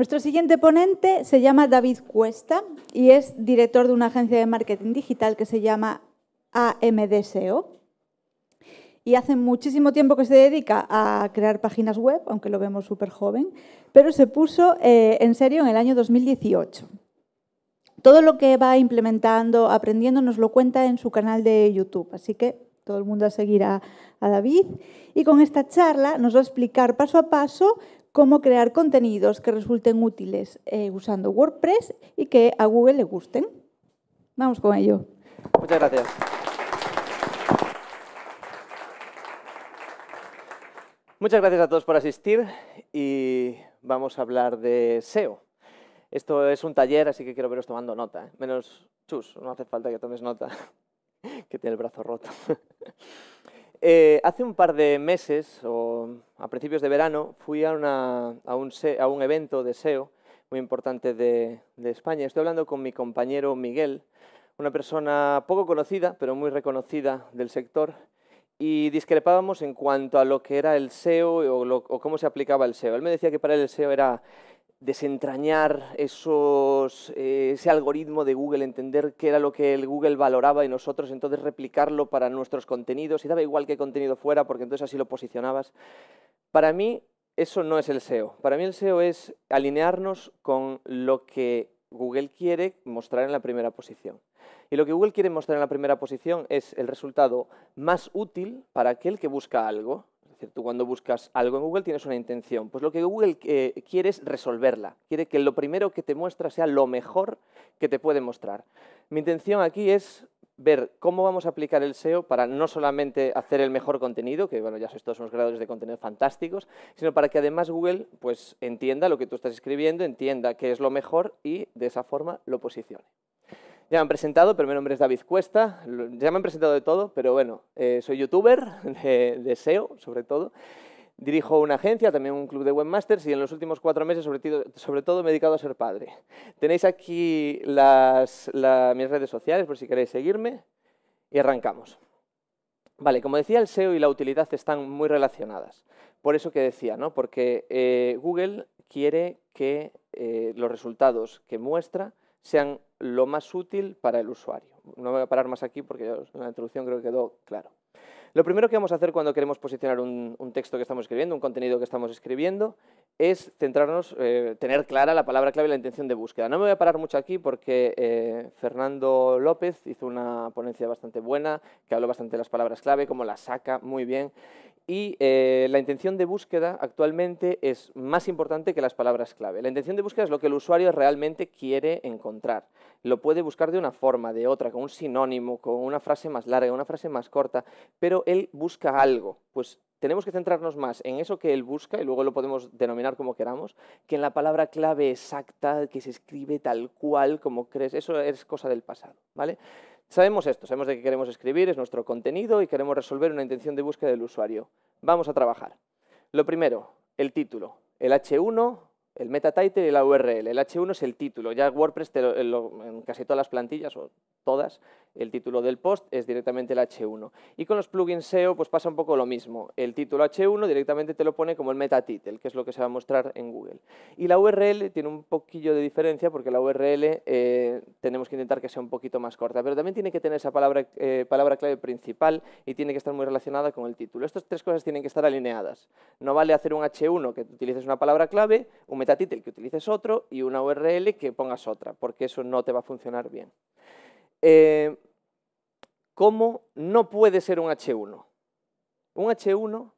Nuestro siguiente ponente se llama David Cuesta y es director de una agencia de marketing digital que se llama AMDSEO. Y hace muchísimo tiempo que se dedica a crear páginas web, aunque lo vemos súper joven, pero se puso eh, en serio en el año 2018. Todo lo que va implementando, aprendiendo, nos lo cuenta en su canal de YouTube. Así que todo el mundo a seguir a, David. Y con esta charla nos va a explicar paso a paso cómo crear contenidos que resulten útiles eh, usando WordPress y que a Google le gusten. Vamos con ello. Muchas gracias. Muchas gracias a todos por asistir y vamos a hablar de SEO. Esto es un taller, así que quiero veros tomando nota. ¿eh? Menos chus, no hace falta que tomes nota, que tiene el brazo roto. Eh, hace un par de meses, o a principios de verano, fui a, un, evento de SEO muy importante de, España. Estoy hablando con mi compañero Miguel, una persona poco conocida, pero muy reconocida del sector, y discrepábamos en cuanto a lo que era el SEO o, cómo se aplicaba el SEO. Él me decía que para él el SEO era desentrañar eh, ese algoritmo de Google, entender qué era lo que el Google valoraba y nosotros entonces replicarlo para nuestros contenidos y daba igual qué contenido fuera porque entonces así lo posicionabas. Para mí eso no es el SEO. Para mí el SEO es alinearnos con lo que Google quiere mostrar en la primera posición. Y lo que Google quiere mostrar en la primera posición es el resultado más útil para aquel que busca algo tú cuando buscas algo en Google tienes una intención. Pues lo que Google eh, quiere es resolverla. Quiere que lo primero que te muestra sea lo mejor que te puede mostrar. Mi intención aquí es ver cómo vamos a aplicar el SEO para no solamente hacer el mejor contenido, que bueno, ya sois todos unos creadores de contenido fantásticos, sino para que además Google pues, entienda lo que tú estás escribiendo, entienda qué es lo mejor y de esa forma lo posicione. Ya me han presentado, pero mi nombre es David Cuesta. Ya me han presentado de todo, pero bueno, eh, soy youtuber de, SEO, sobre todo. Dirijo una agencia, también un club de webmasters y en los últimos cuatro meses, sobre, todo, me he dedicado a ser padre. Tenéis aquí las, mis redes sociales por si queréis seguirme y arrancamos. Vale, como decía, el SEO y la utilidad están muy relacionadas. Por eso que decía, ¿no? Porque eh, Google quiere que eh, los resultados que muestra sean lo más útil para el usuario. No voy a parar más aquí porque en la introducción creo que quedó claro. Lo primero que vamos a hacer cuando queremos posicionar un, texto que estamos escribiendo, un contenido que estamos escribiendo, es centrarnos, eh, tener clara la palabra clave y la intención de búsqueda. No me voy a parar mucho aquí porque eh, Fernando López hizo una ponencia bastante buena, que habló bastante de las palabras clave, cómo las saca muy bien. Y eh, la intención de búsqueda actualmente es más importante que las palabras clave. La intención de búsqueda es lo que el usuario realmente quiere encontrar. Lo puede buscar de una forma, de otra, con un sinónimo, con una frase más larga, una frase más corta, pero él busca algo. Pues tenemos que centrarnos más en eso que él busca, y luego lo podemos denominar como queramos, que en la palabra clave exacta, que se escribe tal cual como crees. Eso es cosa del pasado. ¿vale? Sabemos esto, sabemos de qué queremos escribir, es nuestro contenido y queremos resolver una intención de búsqueda del usuario. Vamos a trabajar. Lo primero, el título. El H1, el meta title y la URL. El H1 es el título. Ya WordPress en casi todas las plantillas, o todas, el título del post es directamente el H1. Y con los plugins SEO pues pasa un poco lo mismo. El título H1 directamente te lo pone como el meta title, que es lo que se va a mostrar en Google. Y la URL tiene un poquillo de diferencia porque la URL eh, tenemos que intentar que sea un poquito más corta, pero también tiene que tener esa palabra, eh, palabra clave principal y tiene que estar muy relacionada con el título. Estas tres cosas tienen que estar alineadas. No vale hacer un H1 que utilices una palabra clave, un meta title que utilices otro y una URL que pongas otra, porque eso no te va a funcionar bien. Eh, ¿Cómo no puede ser un H1? Un H1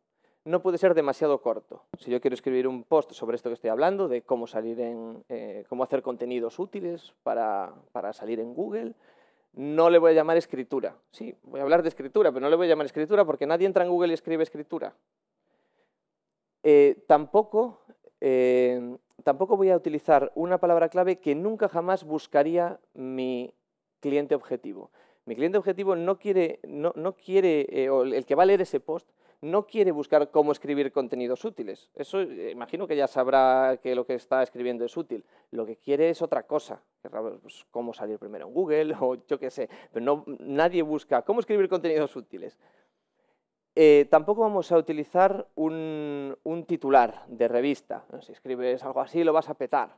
no puede ser demasiado corto. Si yo quiero escribir un post sobre esto que estoy hablando, de cómo, salir en, eh, cómo hacer contenidos útiles para, salir en Google, no le voy a llamar escritura. Sí, voy a hablar de escritura, pero no le voy a llamar escritura porque nadie entra en Google y escribe escritura. Eh, tampoco, tampoco voy a utilizar una palabra clave que nunca jamás buscaría mi cliente objetivo. Mi cliente objetivo no quiere, no, quiere eh, el que va a leer ese post, no quiere buscar cómo escribir contenidos útiles. Eso eh, imagino que ya sabrá que lo que está escribiendo es útil. Lo que quiere es otra cosa, pues, cómo salir primero en Google o yo qué sé. Pero no, nadie busca cómo escribir contenidos útiles. Eh, tampoco vamos a utilizar un, titular de revista. Si escribes algo así, lo vas a petar.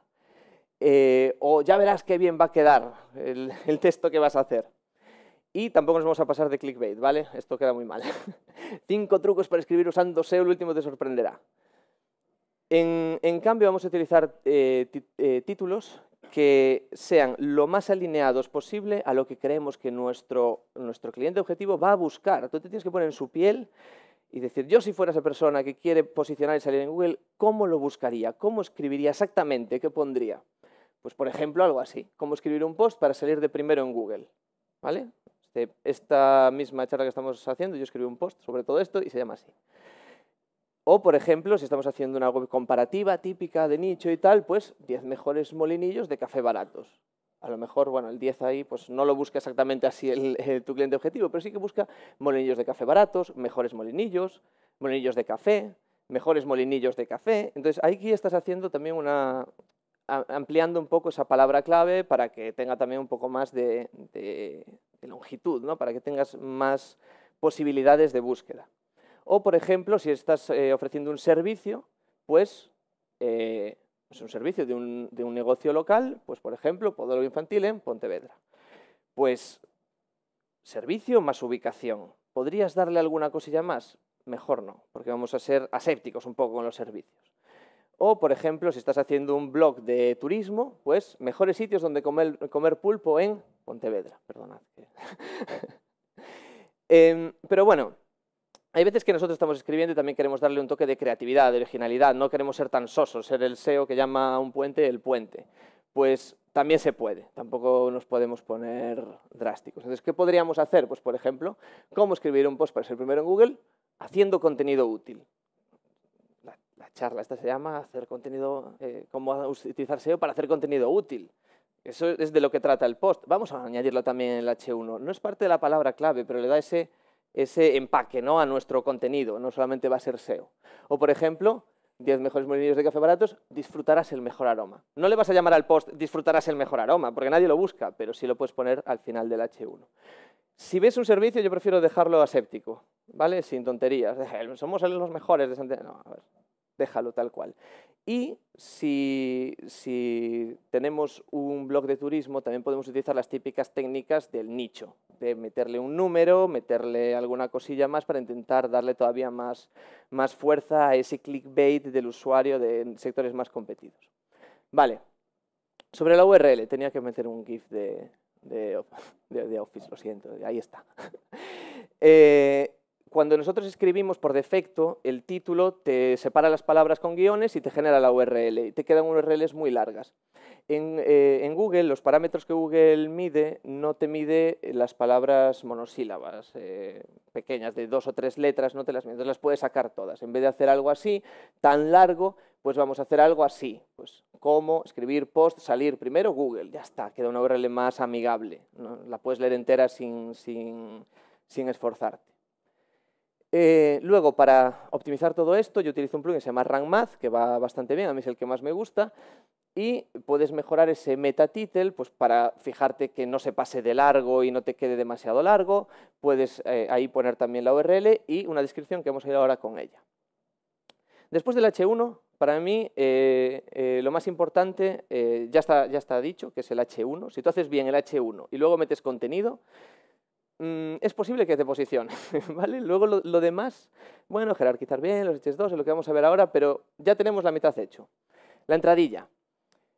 Eh, o ya verás qué bien va a quedar el, texto que vas a hacer. Y tampoco nos vamos a pasar de clickbait, ¿vale? Esto queda muy mal. Cinco trucos para escribir usando SEO, el último te sorprenderá. En, cambio, vamos a utilizar eh, títulos que sean lo más alineados posible a lo que creemos que nuestro, nuestro cliente objetivo va a buscar. Tú te tienes que poner en su piel y decir, yo si fuera esa persona que quiere posicionar y salir en Google, ¿cómo lo buscaría? ¿Cómo escribiría exactamente? ¿Qué pondría? Pues, por ejemplo, algo así. ¿Cómo escribir un post para salir de primero en Google? ¿Vale? Este, esta misma charla que estamos haciendo, yo escribí un post sobre todo esto y se llama así. O, por ejemplo, si estamos haciendo una web comparativa típica de nicho y tal, pues 10 mejores molinillos de café baratos. A lo mejor, bueno, el 10 ahí pues no lo busca exactamente así el, tu cliente objetivo, pero sí que busca molinillos de café baratos, mejores molinillos, molinillos de café, mejores molinillos de café. Entonces, aquí estás haciendo también una, ampliando un poco esa palabra clave para que tenga también un poco más de, longitud, ¿no? para que tengas más posibilidades de búsqueda. O, por ejemplo, si estás eh, ofreciendo un servicio, pues eh, es un servicio de un, negocio local, pues por ejemplo, Podólogo Infantil en Pontevedra. Pues servicio más ubicación. ¿Podrías darle alguna cosilla más? Mejor no, porque vamos a ser asépticos un poco con los servicios. O, por ejemplo, si estás haciendo un blog de turismo, pues mejores sitios donde comer, comer pulpo en Pontevedra. Perdonad. Em, pero bueno, hay veces que nosotros estamos escribiendo y también queremos darle un toque de creatividad, de originalidad, no queremos ser tan sosos, ser el SEO que llama a un puente el puente. Pues también se puede, tampoco nos podemos poner drásticos. Entonces, ¿qué podríamos hacer? Pues, por ejemplo, ¿cómo escribir un post para ser primero en Google? Haciendo contenido útil. La, charla esta se llama hacer contenido, eh, cómo utilizar SEO para hacer contenido útil. Eso es de lo que trata el post. Vamos a añadirlo también en el H1. No es parte de la palabra clave, pero le da ese ese empaque ¿no? a nuestro contenido, no solamente va a ser SEO. O, por ejemplo, 10 mejores molinillos de café baratos, disfrutarás el mejor aroma. No le vas a llamar al post disfrutarás el mejor aroma, porque nadie lo busca, pero sí lo puedes poner al final del H1. Si ves un servicio, yo prefiero dejarlo aséptico, ¿vale? Sin tonterías. Somos los mejores de Santiago. No, a ver, déjalo tal cual. Y si, tenemos un blog de turismo, también podemos utilizar las típicas técnicas del nicho, de meterle un número, meterle alguna cosilla más para intentar darle todavía más, fuerza a ese clickbait del usuario de sectores más competidos. Vale, sobre la URL tenía que meter un GIF de, de, Office, lo siento, ahí está. eh, cuando nosotros escribimos por defecto, el título te separa las palabras con guiones y te genera la URL. Y te quedan URLs muy largas. En, eh, Google, los parámetros que Google mide, no te mide las palabras monosílabas, eh, pequeñas, de dos o tres letras, no te las mide, las puedes sacar todas. En vez de hacer algo así, tan largo, pues vamos a hacer algo así. Pues, ¿Cómo escribir post, salir primero Google? Ya está, queda una URL más amigable. La puedes leer entera sin, sin, sin esforzarte. Eh, luego, para optimizar todo esto, yo utilizo un plugin que se llama Rank Math, que va bastante bien, a mí es el que más me gusta, y puedes mejorar ese meta title pues, para fijarte que no se pase de largo y no te quede demasiado largo. Puedes eh, ahí poner también la URL y una descripción que vamos a ahora con ella. Después del H1, para mí eh, lo más importante ya, está, ya está dicho, que es el H1. Si tú haces bien el H1 y luego metes contenido, Mm, es posible que te posicione, ¿vale? Luego lo, demás, bueno, jerarquizar bien, los H2, es lo que vamos a ver ahora, pero ya tenemos la mitad hecho. La entradilla.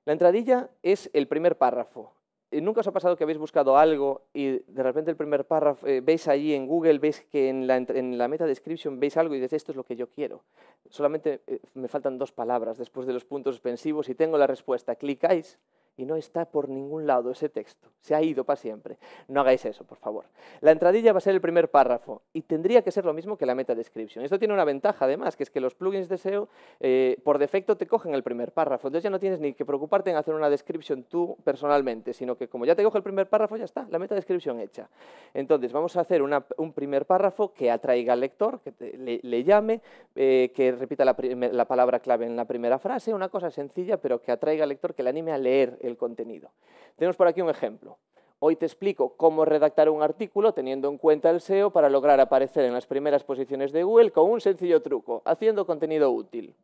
La entradilla es el primer párrafo. Eh, ¿Nunca os ha pasado que habéis buscado algo y de repente el primer párrafo, eh, veis allí en Google, veis que en la, en la, meta description veis algo y dices, esto es lo que yo quiero? Solamente eh, me faltan dos palabras después de los puntos suspensivos y tengo la respuesta. Clicáis y no está por ningún lado ese texto. Se ha ido para siempre. No hagáis eso, por favor. La entradilla va a ser el primer párrafo y tendría que ser lo mismo que la meta description. Esto tiene una ventaja además, que es que los plugins de SEO eh, por defecto te cogen el primer párrafo. Entonces ya no tienes ni que preocuparte en hacer una description tú personalmente, sino que como ya te coge el primer párrafo, ya está, la meta description hecha. Entonces vamos a hacer un primer párrafo que atraiga al lector, que le, llame, eh, que repita la, la palabra clave en la primera frase, una cosa sencilla, pero que atraiga al lector, que le anime a leer el contenido. Tenemos por aquí un ejemplo. Hoy te explico cómo redactar un artículo teniendo en cuenta el SEO para lograr aparecer en las primeras posiciones de Google con un sencillo truco, haciendo contenido útil.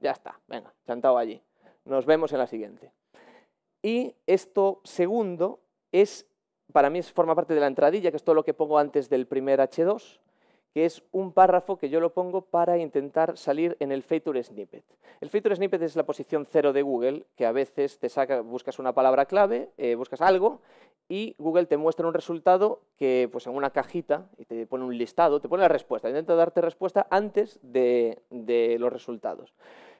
Ya está, venga, chantado allí. Nos vemos en la siguiente. Y esto segundo es, para mí forma parte de la entradilla, que es todo lo que pongo antes del primer H2, que es un párrafo que yo lo pongo para intentar salir en el Feature Snippet. El Feature Snippet es la posición cero de Google, que a veces te saca, buscas una palabra clave, eh, buscas algo, y Google te muestra un resultado que, pues en una cajita, y te pone un listado, te pone la respuesta, intenta darte respuesta antes de los resultados.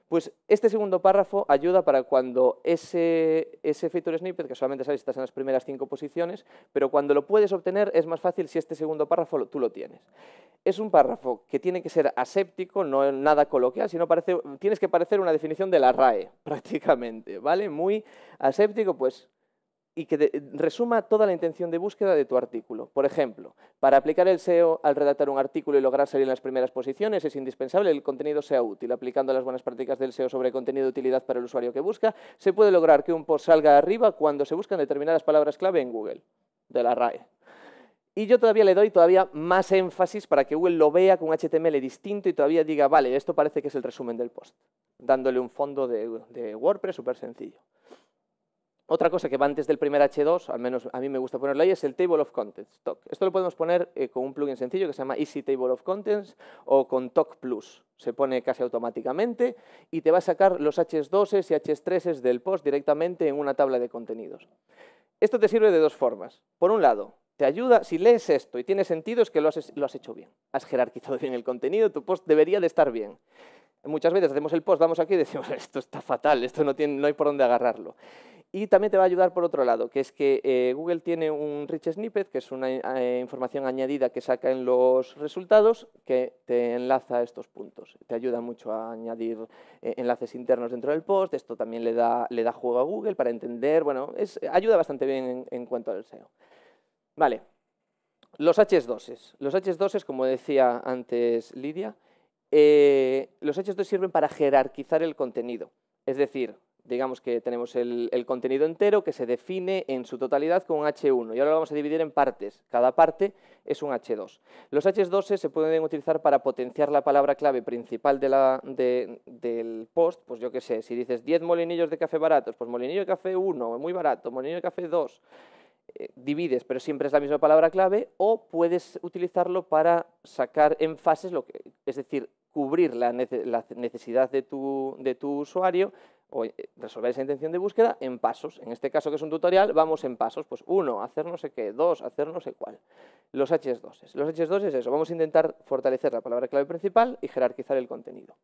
Pues este segundo párrafo ayuda para cuando ese, ese feature snippet, que solamente sabes si estás en las primeras cinco posiciones, pero cuando lo puedes obtener es más fácil si este segundo párrafo tú lo tienes. Es un párrafo que tiene que ser aséptico, no nada coloquial, sino parece, tienes que parecer una definición de la RAE, prácticamente, ¿vale? Muy aséptico, pues y que resuma toda la intención de búsqueda de tu artículo. Por ejemplo, para aplicar el SEO al redactar un artículo y lograr salir en las primeras posiciones, es indispensable que el contenido sea útil. Aplicando las buenas prácticas del SEO sobre contenido de utilidad para el usuario que busca, se puede lograr que un post salga arriba cuando se buscan determinadas palabras clave en Google, de la RAE. Y yo todavía le doy todavía más énfasis para que Google lo vea con HTML distinto y todavía diga, vale, esto parece que es el resumen del post, dándole un fondo de, de WordPress súper sencillo. Otra cosa que va antes del primer H2, al menos a mí me gusta ponerlo ahí, es el Table of Contents. Esto lo podemos poner eh, con un plugin sencillo que se llama Easy Table of Contents o con Talk Plus. Se pone casi automáticamente y te va a sacar los H2s y H3s del post directamente en una tabla de contenidos. Esto te sirve de dos formas. Por un lado, te ayuda, si lees esto y tiene sentido, es que lo has, lo has hecho bien. Has jerarquizado bien el contenido, tu post debería de estar bien. Muchas veces hacemos el post, vamos aquí y decimos, esto está fatal, esto no, tiene, no hay por dónde agarrarlo. Y también te va a ayudar por otro lado, que es que eh, Google tiene un Rich Snippet, que es una eh, información añadida que saca en los resultados, que te enlaza a estos puntos. Te ayuda mucho a añadir eh, enlaces internos dentro del post. Esto también le da, le da juego a Google para entender, bueno, es, ayuda bastante bien en, cuanto al SEO. Vale, los H2s. Los H2s, como decía antes Lidia, los H2 sirven para jerarquizar el contenido. Es decir, digamos que tenemos el, contenido entero que se define en su totalidad con un H1 y ahora lo vamos a dividir en partes. Cada parte es un H2. Los H2 se pueden utilizar para potenciar la palabra clave principal del post, pues yo qué sé, si dices 10 molinillos de café baratos, pues molinillo de café 1, muy barato, molinillo de café 2, eh, divides, pero siempre es la misma palabra clave, o puedes utilizarlo para sacar en fases, lo que, es decir, cubrir la, necesidad de tu, de tu usuario o eh, resolver esa intención de búsqueda en pasos. En este caso, que es un tutorial, vamos en pasos. Pues uno, hacer no sé qué, dos, hacer no sé cuál. Los H2. Los H2 es eso. Vamos a intentar fortalecer la palabra clave principal y jerarquizar el contenido.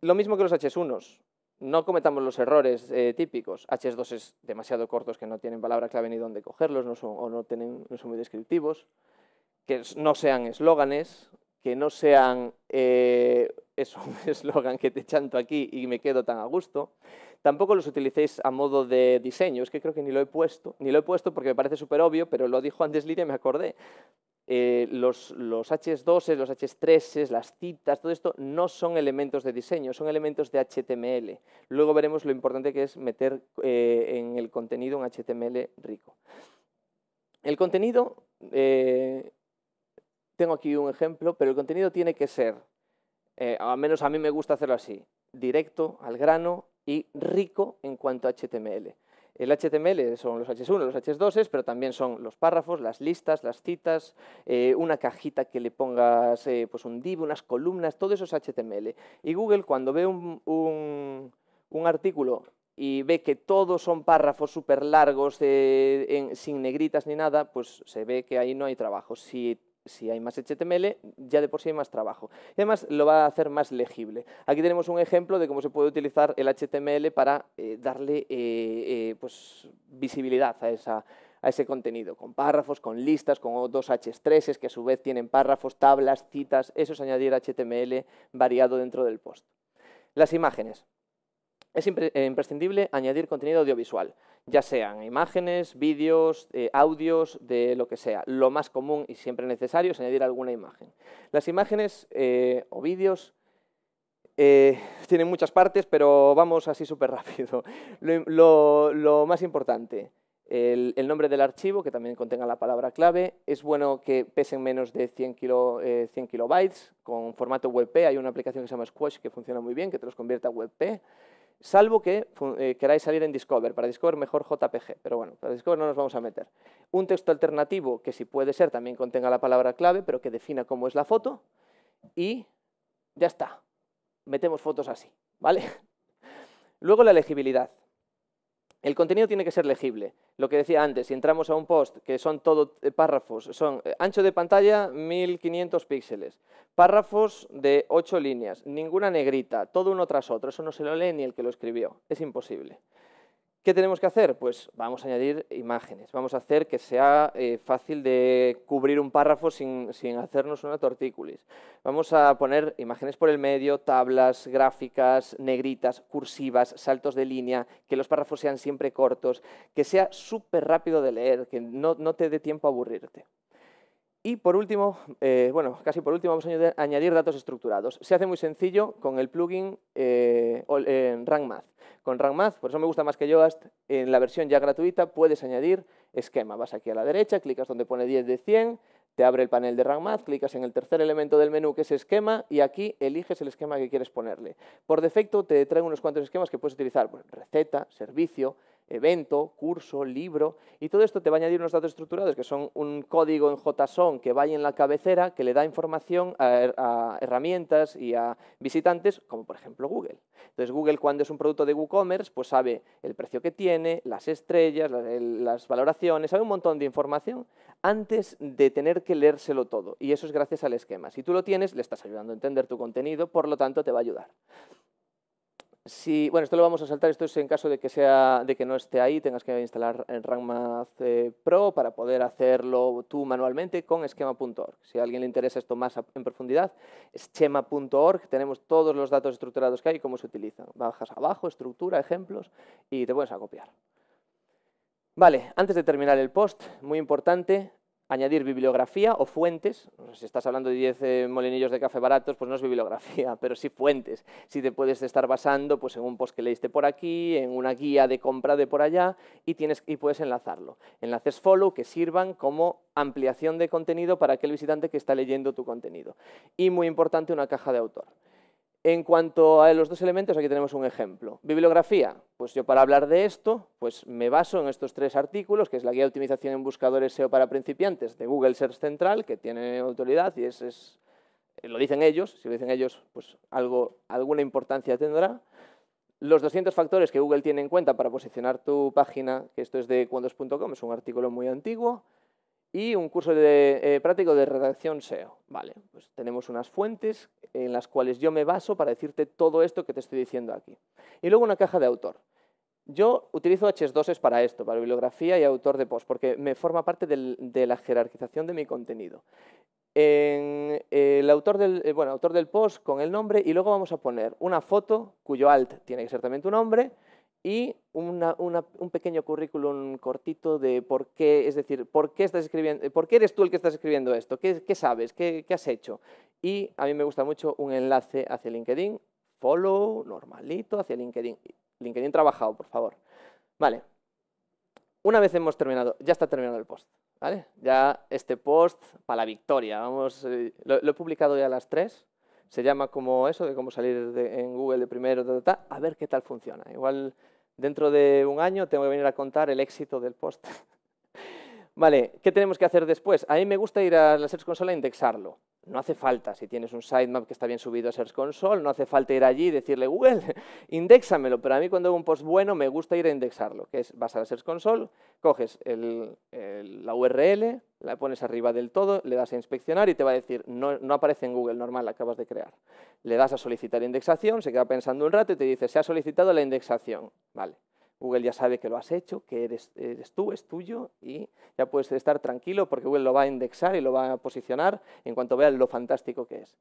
Lo mismo que los H1. No cometamos los errores eh, típicos. H2 es demasiado cortos que no tienen palabra clave ni dónde cogerlos o no, tienen, no son muy descriptivos. Que no sean eslóganes, que no sean eh, es un eslogan que te chanto aquí y me quedo tan a gusto. Tampoco los utilicéis a modo de diseño, es que creo que ni lo he puesto, ni lo he puesto porque me parece súper obvio, pero lo dijo antes Lidia y me acordé. Eh, los, los H2, los H3, las citas, todo esto no son elementos de diseño, son elementos de HTML. Luego veremos lo importante que es meter eh, en el contenido un HTML rico. El contenido tengo aquí un ejemplo, pero el contenido tiene que ser, eh, al menos a mí me gusta hacerlo así, directo, al grano y rico en cuanto a HTML. El HTML son los H1, los H2, pero también son los párrafos, las listas, las citas, eh, una cajita que le pongas eh, pues un div, unas columnas, todo eso es HTML. Y Google cuando ve un, artículo y ve que todos son párrafos súper largos, sin negritas ni nada, pues se ve que ahí no hay trabajo. Si si hay más HTML, ya de por sí hay más trabajo. Además lo va a hacer más legible. Aquí tenemos un ejemplo de cómo se puede utilizar el HTML para eh, darle eh, eh, pues, visibilidad a, ese contenido, con párrafos, con listas, con dos H3s que a su vez tienen párrafos, tablas, citas. Eso es añadir HTML variado dentro del post. Las imágenes. Es imprescindible añadir contenido audiovisual ya sean imágenes, vídeos, eh, audios, de lo que sea. Lo más común y siempre necesario es añadir alguna imagen. Las imágenes eh, o vídeos eh, tienen muchas partes, pero vamos así súper rápido. Lo, más importante, el, nombre del archivo, que también contenga la palabra clave. Es bueno que pesen menos de 100, 100 kilobytes. Con formato WebP hay una aplicación que se llama Squash que funciona muy bien, que te los convierte a WebP salvo que eh, queráis salir en Discover. Para Discover mejor JPG, pero bueno, para Discover no nos vamos a meter. Un texto alternativo que si puede ser también contenga la palabra clave, pero que defina cómo es la foto y ya está. Metemos fotos así, ¿vale? Luego la legibilidad. El contenido tiene que ser legible. Lo que decía antes, si entramos a un post que son todo eh, párrafos, son eh, ancho de pantalla 1500 píxeles, párrafos de 8 líneas, ninguna negrita, todo uno tras otro, eso no se lo lee ni el que lo escribió, es imposible. ¿Qué tenemos que hacer? Pues vamos a añadir imágenes, vamos a hacer que sea eh, fácil de cubrir un párrafo sin, hacernos una tortícolis. Vamos a poner imágenes por el medio, tablas, gráficas, negritas, cursivas, saltos de línea, que los párrafos sean siempre cortos, que sea súper rápido de leer, que no, te dé tiempo a aburrirte. Y por último, eh, bueno, casi por último vamos a añadir datos estructurados. Se hace muy sencillo con el plugin eh, RankMath. Con RankMath, por eso me gusta más que Yoast, en la versión ya gratuita puedes añadir esquema. Vas aquí a la derecha, clicas donde pone 10 de 100, te abre el panel de RankMath, clicas en el tercer elemento del menú que es esquema y aquí eliges el esquema que quieres ponerle. Por defecto te trae unos cuantos esquemas que puedes utilizar, pues, receta, servicio, evento, curso, libro, y todo esto te va a añadir unos datos estructurados que son un código en JSON que vaya en la cabecera que le da información a, herramientas y a visitantes, como por ejemplo Google. Entonces Google cuando es un producto de WooCommerce, pues sabe el precio que tiene, las estrellas, las valoraciones, sabe un montón de información antes de tener que leérselo todo, y eso es gracias al esquema. Si tú lo tienes, le estás ayudando a entender tu contenido, por lo tanto te va a ayudar bueno, esto lo vamos a saltar, esto es en caso de que, sea, de que no esté ahí, tengas que instalar el RankMath eh, Pro para poder hacerlo tú manualmente con schema.org. Si a alguien le interesa esto más en profundidad, schema.org, tenemos todos los datos estructurados que hay y cómo se utilizan. Bajas abajo, estructura, ejemplos y te puedes a copiar. Vale, antes de terminar el post, muy importante, añadir bibliografía o fuentes. Si estás hablando de 10 eh, molinillos de café baratos, pues no es bibliografía, pero sí fuentes. Si te puedes estar basando pues, en un post que leíste por aquí, en una guía de compra de por allá, y, y puedes enlazarlo. Enlaces follow que sirvan como ampliación de contenido para aquel visitante que está leyendo tu contenido. Y muy importante, una caja de autor. En cuanto a los dos elementos, aquí tenemos un ejemplo. Bibliografía, pues yo para hablar de esto, pues me baso en estos tres artículos, que es la guía de optimización en buscadores SEO para principiantes de Google Search Central, que tiene autoridad y es, es lo dicen ellos, si lo dicen ellos, pues algo, alguna importancia tendrá. Los 200 factores que Google tiene en cuenta para posicionar tu página, que esto es de cuantos.com, es un artículo muy antiguo y un curso eh, práctico de redacción SEO. Vale, pues tenemos unas fuentes en las cuales yo me baso para decirte todo esto que te estoy diciendo aquí. Y luego una caja de autor. Yo utilizo H2S para esto, para bibliografía y autor de post, porque me forma parte de la jerarquización de mi contenido. En el autor del, eh, bueno, autor del post con el nombre y luego vamos a poner una foto cuyo alt tiene que ser también tu nombre y un pequeño currículum cortito de por qué, es decir, por qué, estás escribiendo, por qué eres tú el que estás escribiendo esto, qué, sabes, ¿Qué, has hecho. Y a mí me gusta mucho un enlace hacia LinkedIn, follow, normalito, hacia LinkedIn. LinkedIn trabajado, por favor. Vale. Una vez hemos terminado, ya está terminado el post. ¿vale? Ya este post para la victoria. Vamos, eh, lo, he publicado ya a las 3. Se llama como eso, de cómo salir en Google de primero, a ver qué tal funciona. Igual Dentro de un año tengo que venir a contar el éxito del post. vale, ¿qué tenemos que hacer después? A mí me gusta ir a la Search Console a indexarlo. No hace falta, si tienes un sitemap que está bien subido a Search Console, no hace falta ir allí y decirle, Google, indexamelo. Pero a mí cuando hago un post bueno me gusta ir a indexarlo, que es vas a la Search Console, coges la URL, la pones arriba del todo, le das a inspeccionar y te va a decir, no aparece en Google, normal, la acabas de crear. Le das a solicitar indexación, se queda pensando un rato y te dice, se ha solicitado la indexación. Vale. Google ya sabe que lo has hecho, que eres, tú, es tuyo y ya puedes estar tranquilo porque Google lo va a indexar y lo va a posicionar en cuanto vea lo fantástico que es.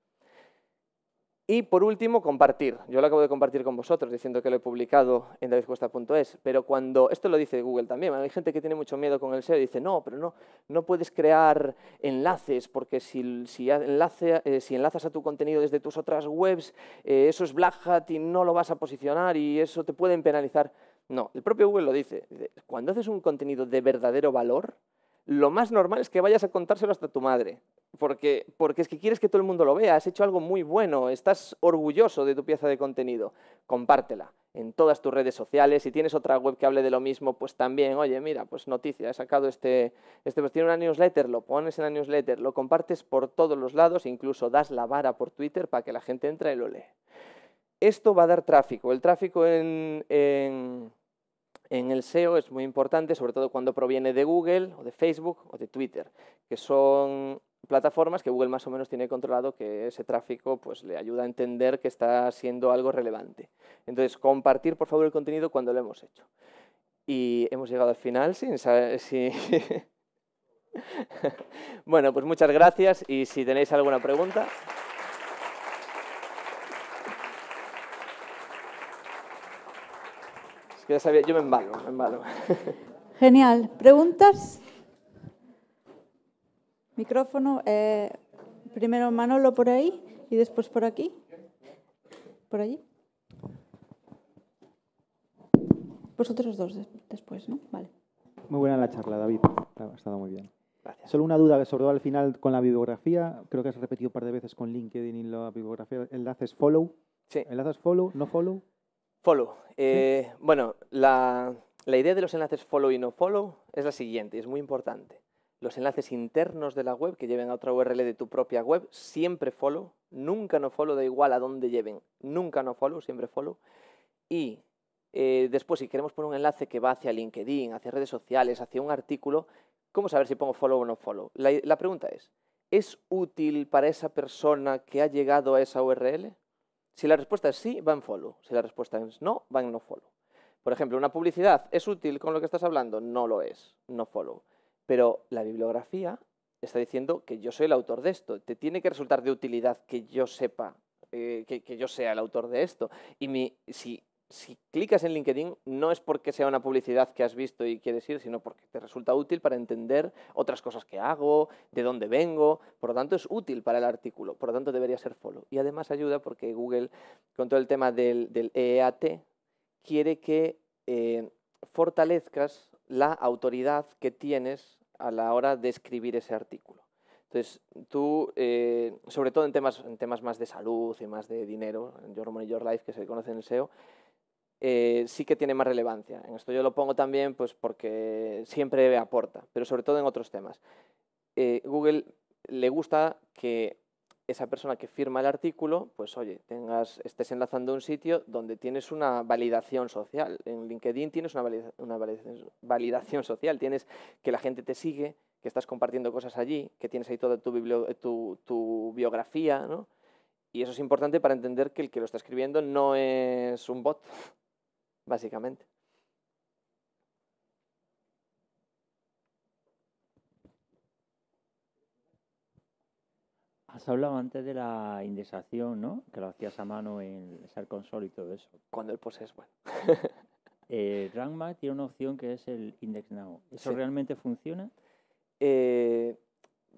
Y por último, compartir. Yo lo acabo de compartir con vosotros diciendo que lo he publicado en davidcuesta.es, pero cuando, esto lo dice Google también, hay gente que tiene mucho miedo con el SEO y dice, no, pero no, no puedes crear enlaces porque si, si, eh, si enlazas a tu contenido desde tus otras webs, eh, eso es Black Hat y no lo vas a posicionar y eso te pueden penalizar. No, el propio Google lo dice. Cuando haces un contenido de verdadero valor, lo más normal es que vayas a contárselo hasta tu madre. Porque, porque es que quieres que todo el mundo lo vea, has hecho algo muy bueno, estás orgulloso de tu pieza de contenido. Compártela en todas tus redes sociales. Si tienes otra web que hable de lo mismo, pues también, oye, mira, pues noticia, he sacado este, este pues tiene una newsletter, lo pones en la newsletter, lo compartes por todos los lados, incluso das la vara por Twitter para que la gente entre y lo lee. Esto va a dar tráfico. El tráfico en en el SEO es muy importante, sobre todo cuando proviene de Google o de Facebook o de Twitter, que son plataformas que Google más o menos tiene controlado que ese tráfico pues, le ayuda a entender que está siendo algo relevante. Entonces, compartir por favor el contenido cuando lo hemos hecho. Y hemos llegado al final sin saber si... bueno, pues muchas gracias y si tenéis alguna pregunta... que ya sabía, yo me embalo, me embalo. Genial. ¿Preguntas? Micrófono. Eh, primero Manolo por ahí y después por aquí. Por allí. Vosotros dos después, ¿no? Vale. Muy buena la charla, David. Ha estado muy bien. Gracias. Solo una duda, sobre todo al final con la bibliografía. Creo que has repetido un par de veces con LinkedIn y la bibliografía. ¿Enlaces follow? Sí. ¿Enlaces follow? ¿No follow? Follow. Eh, bueno, la, idea de los enlaces follow y no follow es la siguiente, es muy importante. Los enlaces internos de la web que lleven a otra URL de tu propia web, siempre follow, nunca no follow, da igual a dónde lleven, nunca no follow, siempre follow. Y eh, después, si queremos poner un enlace que va hacia LinkedIn, hacia redes sociales, hacia un artículo, ¿cómo saber si pongo follow o no follow? La, la pregunta es, ¿es útil para esa persona que ha llegado a esa URL? Si la respuesta es sí, va en follow. Si la respuesta es no, va en no follow. Por ejemplo, una publicidad es útil con lo que estás hablando, no lo es, no follow. Pero la bibliografía está diciendo que yo soy el autor de esto. Te tiene que resultar de utilidad que yo sepa, eh, que, yo sea el autor de esto. Y mi, si si clicas en LinkedIn no es porque sea una publicidad que has visto y quieres ir, sino porque te resulta útil para entender otras cosas que hago, de dónde vengo, por lo tanto es útil para el artículo, por lo tanto debería ser follow. Y además ayuda porque Google, con todo el tema del, EAT, quiere que eh, fortalezcas la autoridad que tienes a la hora de escribir ese artículo. Entonces, tú, eh, sobre todo en temas, en temas más de salud y más de dinero, en Your Money, Your Life, que se conoce en el SEO, eh, sí que tiene más relevancia. En esto yo lo pongo también pues, porque siempre aporta, pero sobre todo en otros temas. Eh, Google le gusta que esa persona que firma el artículo, pues oye, tengas, estés enlazando un sitio donde tienes una validación social. En LinkedIn tienes una, validación, social, tienes que la gente te sigue, que estás compartiendo cosas allí, que tienes ahí toda tu, biografía. Y eso es importante para entender que el que lo está escribiendo no es un bot, básicamente. Has hablado antes de la indexación, ¿no? Que lo hacías a mano en Ser Console y todo eso. Cuando el post es bueno. eh, tiene una opción que es el Index Now. ¿Eso realmente funciona? Eh,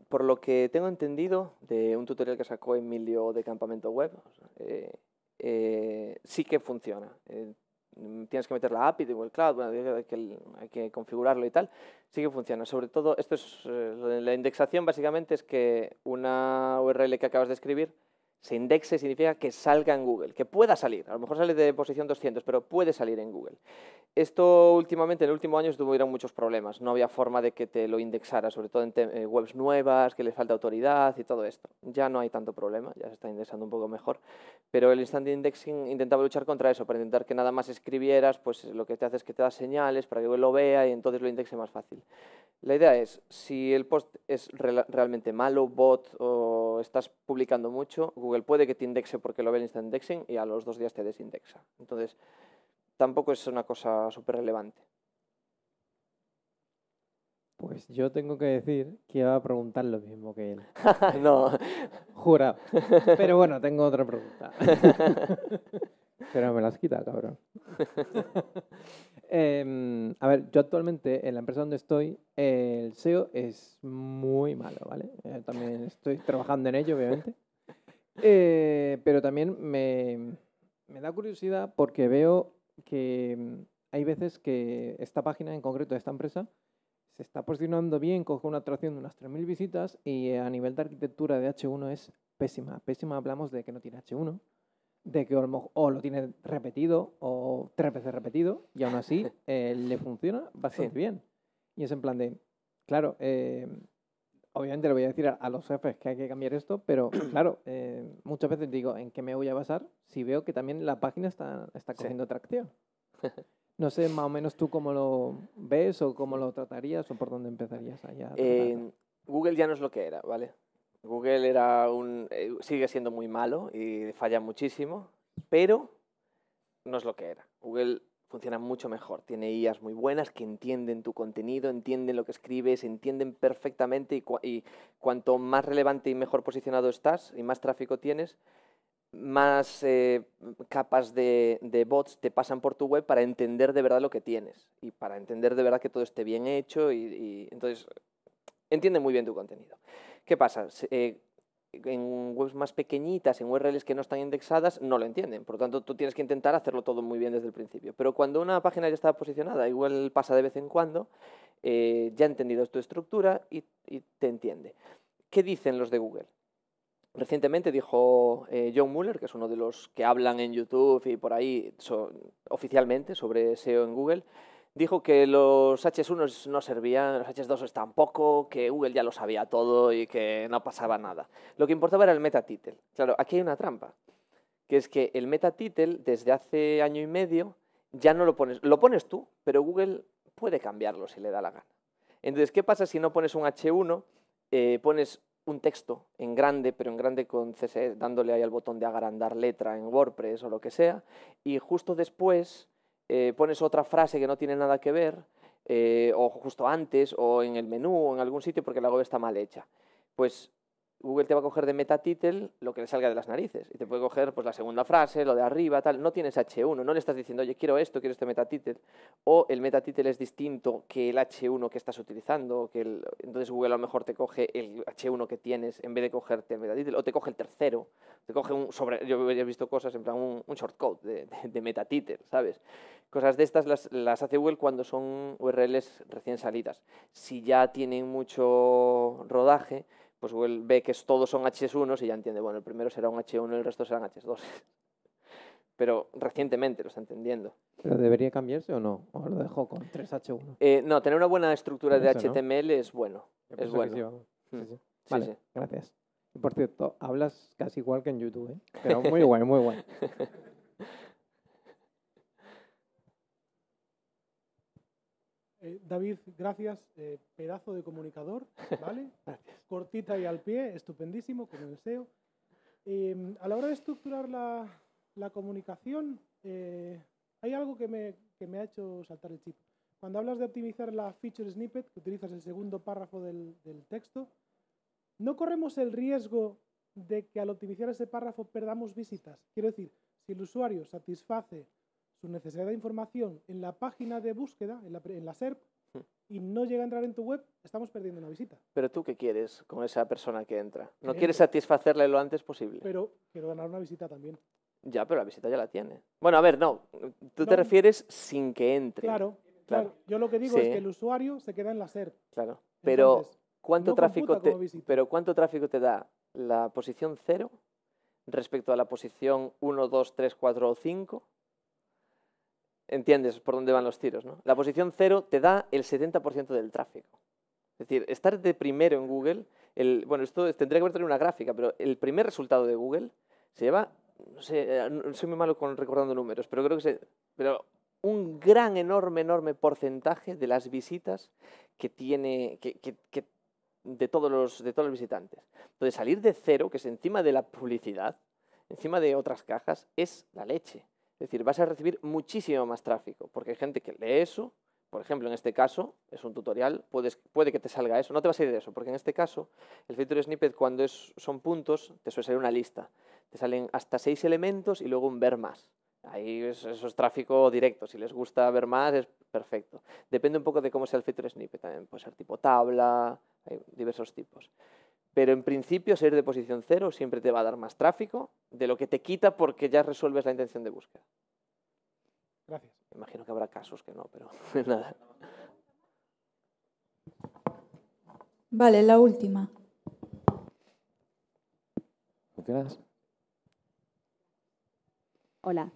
por lo que tengo entendido de un tutorial que sacó Emilio de Campamento Web, eh, eh, sí que funciona. Tienes que meter la API de Google Cloud, hay, que, hay, que, configurarlo y tal, sí que funciona. Sobre todo, esto es eh, la indexación básicamente es que una URL que acabas de escribir se indexe significa que salga en Google, que pueda salir. A lo mejor sale de posición 200, pero puede salir en Google. Esto últimamente, en el último año, tuvieron muchos problemas. No había forma de que te lo indexara, sobre todo en eh, webs nuevas, que les falta autoridad y todo esto. Ya no hay tanto problema, ya se está indexando un poco mejor. Pero el instant indexing intentaba luchar contra eso, para intentar que nada más escribieras, pues lo que te hace es que te da señales para que Google lo vea y entonces lo indexe más fácil. La idea es, si el post es realmente malo, bot o estás publicando mucho, Google puede que te indexe porque lo ve el instant indexing y a los dos días te desindexa. Entonces, tampoco es una cosa súper relevante. Pues yo tengo que decir que iba a preguntar lo mismo que él. no. Jura. Pero bueno, tengo otra pregunta. Pero me las quita, cabrón. Em, a ver, yo actualmente en la empresa donde estoy, el SEO es muy malo, ¿vale? Eh, también estoy trabajando en ello, obviamente. Eh, pero también me, me da curiosidad porque veo que mm, hay veces que esta página, en concreto de esta empresa, se está posicionando bien, coge una atracción de unas 3.000 visitas y a nivel de arquitectura de H1 es pésima. Pésima hablamos de que no tiene H1, de que o lo tiene repetido o tres veces repetido y aún así eh, le funciona bastante bien. Y es en plan de, claro, eh, obviamente le voy a decir a, los jefes que hay que cambiar esto, pero claro, eh, muchas veces digo, ¿en qué me voy a basar si veo que también la página está, está cogiendo tracción? No sé más o menos tú cómo lo ves o cómo lo tratarías o por dónde empezarías allá. Google ya no es lo que era, ¿vale? Google era un, eh, sigue siendo muy malo y falla muchísimo, pero no es lo que era. Google funciona mucho mejor, tiene IAs muy buenas que entienden tu contenido, entienden lo que escribes, entienden perfectamente y, cuanto más relevante y mejor posicionado estás y más tráfico tienes, más eh, capas de, bots te pasan por tu web para entender de verdad lo que tienes y para entender de verdad que todo esté bien hecho y, y entonces entiende muy bien tu contenido. ¿Qué pasa? Eh, en webs más pequeñitas, en URLs que no están indexadas, no lo entienden. Por lo tanto, tú tienes que intentar hacerlo todo muy bien desde el principio. Pero cuando una página ya está posicionada, igual pasa de vez en cuando, eh, ya ha entendido tu estructura y, te entiende. ¿Qué dicen los de Google? Recientemente dijo eh, John Muller, que es uno de los que hablan en YouTube y por ahí oficialmente sobre SEO en Google, dijo que los H1 no servían, los H2 tampoco, que Google ya lo sabía todo y que no pasaba nada. Lo que importaba era el meta title. Claro, aquí hay una trampa, que es que el meta title desde hace año y medio ya no lo pones, lo pones tú, pero Google puede cambiarlo si le da la gana. Entonces, ¿qué pasa si no pones un H1, eh, pones un texto en grande, pero en grande con CSS, dándole ahí al botón de agrandar letra en WordPress o lo que sea, y justo después eh, pones otra frase que no tiene nada que ver, eh, o justo antes, o en el menú, o en algún sitio, porque la web está mal hecha. Pues Google te va a coger de meta title lo que le salga de las narices y te puede coger pues, la segunda frase, lo de arriba, tal. No tienes H1, no le estás diciendo, oye, quiero esto, quiero este meta title. O el meta title es distinto que el H1 que estás utilizando. Que entonces Google a lo mejor te coge el H1 que tienes en vez de cogerte el meta title. O te coge el tercero. Te coge un sobre. Yo he visto cosas en plan un, un shortcode de, de, title, ¿sabes? Cosas de estas las hace Google cuando son URLs recién salidas. Si ya tienen mucho rodaje pues Google ve que todos son H1 y ya entiende, bueno, el primero será un H1 y el resto serán H2. Pero recientemente lo está entendiendo. ¿Pero debería cambiarse o no? ¿O lo dejó con 3H1? Eh, no, tener una buena estructura de HTML es bueno. Es bueno. Mm. Sí, vale, gracias. Y por cierto, hablas casi igual que en YouTube, ¿eh? Pero muy bueno, muy bueno. Eh, David, gracias. Eh, pedazo de comunicador, ¿vale? Cortita y al pie, estupendísimo, como deseo. Em, a la hora de estructurar la, comunicación, eh, hay algo que me, me, ha hecho saltar el chip. Cuando hablas de optimizar la feature snippet, que utilizas el segundo párrafo del, del texto, ¿no corremos el riesgo de que al optimizar ese párrafo perdamos visitas? Quiero decir, si el usuario satisface su necesidad de información en la página de búsqueda, en la, en la SERP, hmm. y no llega a entrar en tu web, estamos perdiendo una visita. Pero tú qué quieres con esa persona que entra? ¿No quieres satisfacerle lo antes posible? Pero quiero ganar una visita también. Ya, pero la visita ya la tiene. Bueno, a ver, no. Tú te refieres sin que entre. Claro, claro. Yo lo que digo es que el usuario se queda en la SERP. Claro. Pero, ¿cuánto tráfico te, pero ¿cuánto tráfico te da la posición 0 respecto a la posición 1, 2, 3, 4 o 5? Entiendes por dónde van los tiros. ¿no? La posición cero te da el 70% del tráfico. Es decir, estar de primero en Google, el, bueno, esto tendría que haber una gráfica, pero el primer resultado de Google se lleva, no sé, eh, soy muy malo con recordando números, pero creo que se, pero un gran, enorme, enorme porcentaje de las visitas que tiene, que, que, de, todos los, de todos los visitantes. Entonces, salir de cero, que es encima de la publicidad, encima de otras cajas, es la leche. Es decir, vas a recibir muchísimo más tráfico, porque hay gente que lee eso, por ejemplo, en este caso, es un tutorial, puede que te salga eso, no te va a salir de eso, porque en este caso, el feature snippet cuando son puntos, te suele salir una lista. Te salen hasta seis elementos y luego un ver más. Ahí eso es tráfico directo, si les gusta ver más es perfecto. Depende un poco de cómo sea el feature snippet, también puede ser tipo tabla, hay diversos tipos. Pero en principio, ser de posición cero siempre te va a dar más tráfico de lo que te quita porque ya resuelves la intención de búsqueda. Gracias. Imagino que habrá casos que no, pero nada. Vale, la última. Hola.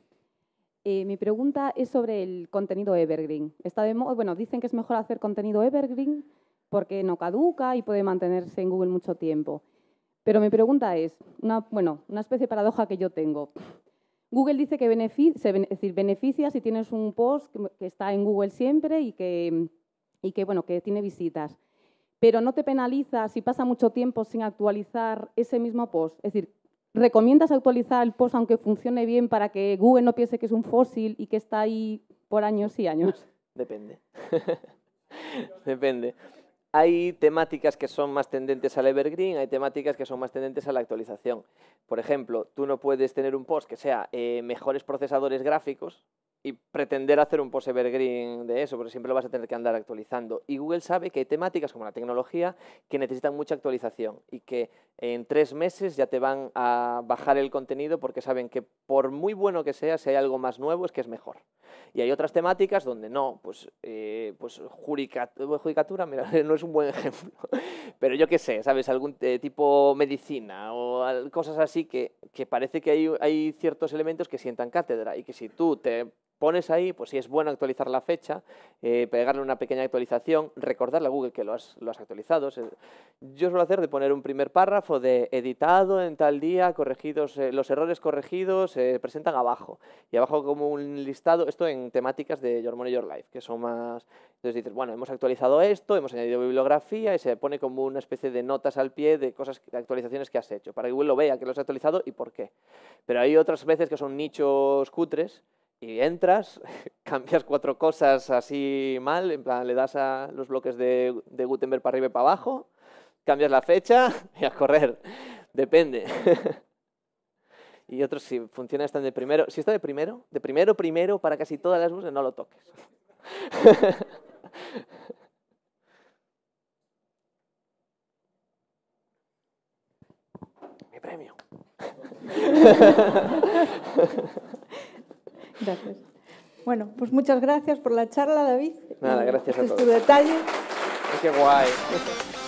Eh, mi pregunta es sobre el contenido evergreen. Está de bueno, dicen que es mejor hacer contenido evergreen porque no caduca y puede mantenerse en Google mucho tiempo. Pero mi pregunta es, una, bueno, una especie de paradoja que yo tengo. Google dice que beneficia, beneficia si tienes un post que está en Google siempre y que, y que, bueno, que tiene visitas. Pero no te penaliza si pasa mucho tiempo sin actualizar ese mismo post. Es decir, ¿recomiendas actualizar el post aunque funcione bien para que Google no piense que es un fósil y que está ahí por años y años? Depende. Depende hay temáticas que son más tendentes al evergreen, hay temáticas que son más tendentes a la actualización. Por ejemplo, tú no puedes tener un post que sea eh, mejores procesadores gráficos y pretender hacer un post evergreen de eso, porque siempre lo vas a tener que andar actualizando. Y Google sabe que hay temáticas como la tecnología que necesitan mucha actualización y que en tres meses ya te van a bajar el contenido porque saben que por muy bueno que sea, si hay algo más nuevo es que es mejor. Y hay otras temáticas donde no, pues, eh, pues judicatura, mira, no es un buen ejemplo, pero yo qué sé, ¿sabes? Algún eh, tipo medicina o cosas así que, que parece que hay, hay ciertos elementos que sientan cátedra y que si tú te pones ahí, pues si es bueno actualizar la fecha, eh, pegarle una pequeña actualización, recordarle a Google que lo has, lo has actualizado. Yo suelo hacer de poner un primer párrafo de editado en tal día, corregidos, eh, los errores corregidos se presentan abajo. Y abajo como un listado, esto en temáticas de Your Money, Your Life, que son más... Entonces dices, bueno, hemos actualizado esto, hemos añadido bibliografía y se pone como una especie de notas al pie de cosas, de actualizaciones que has hecho, para que Google lo vea, que lo has actualizado y por qué. Pero hay otras veces que son nichos cutres, y entras, cambias cuatro cosas así mal, en plan, le das a los bloques de, Gutenberg para arriba y para abajo, cambias la fecha y a correr. Depende. y otros, si funciona, están de primero. Si está de primero, de primero, primero, para casi todas las luces, no lo toques. Mi premio. Gracias. Bueno, pues muchas gracias por la charla, David. Nada, gracias a todos. tu detalle. Qué guay.